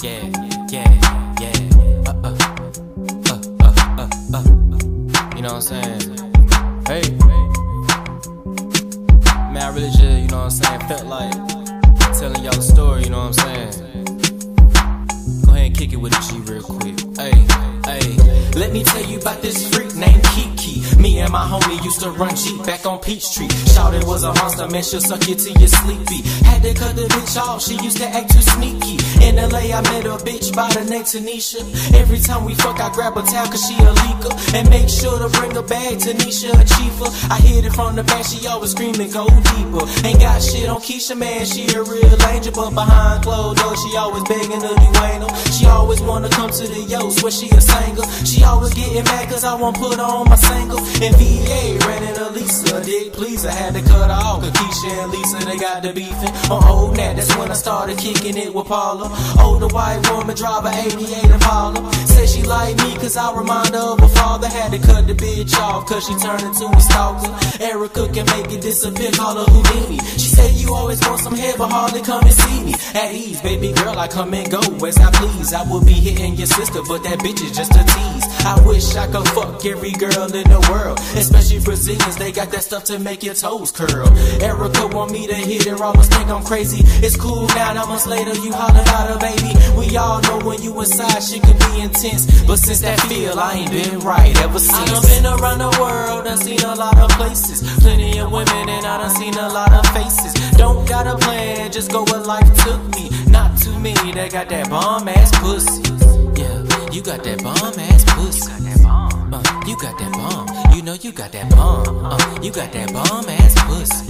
Yeah, yeah, yeah, yeah. Uh, uh, uh, uh, uh. You know what I'm saying? Hey, man, I really just, you know what I'm saying, felt like telling y'all the story, you know what I'm saying? And kick it with a G real quick. Hey, hey. Let me tell you about this freak named Kiki. Me and my homie used to run Jeep back on Peachtree. Shouted was a monster, man, she'll suck you till you're sleepy. Had to cut the bitch off, she used to act too sneaky. In LA, I met a bitch by the name Tanisha. Every time we fuck, I grab a towel cause she a leaker. And make sure to bring her back, Tanisha a chiefer. I hit it from the back, she always screaming, go deeper. Ain't got shit on Keisha, man, she a real angel. But behind closed doors, she always begging to be Wayne. She always wanna come to the Yo's where she a singer. She always getting mad cause I won't put on my single. And VA ran into Lisa, dick please, I had to cut her off. Cause Keisha and Lisa, they got the beefing. On old Nat, that's when I started kicking it with Paula. Older white woman, drive a 88 Impala. Said she like me cause I remind her of her father. Had to cut the bitch off cause she turned into a stalker. Erica can make it disappear, call her Houdini. She said you always want some head, but hardly come and see me. At ease, baby girl, I come and go as I please. I would be hitting your sister, but that bitch is just a tease. I wish I could fuck every girl in the world, especially Brazilians. They got that stuff to make your toes curl. Erica want me to hit her, almost think I'm crazy. It's cool now, nine months later, you holler at her, baby. We all know when you inside, shit can be intense. But since that feel, I ain't been right ever since. I done been around the world, done seen a lot of places. Plenty of women, and I done seen a lot of faces. Got a plan, just go where life took me. Not too many that got that bomb ass pussy. Yeah, you got that bomb ass pussy. Uh, you got that bomb. You know you got that bomb. Uh, you got that bomb ass pussy.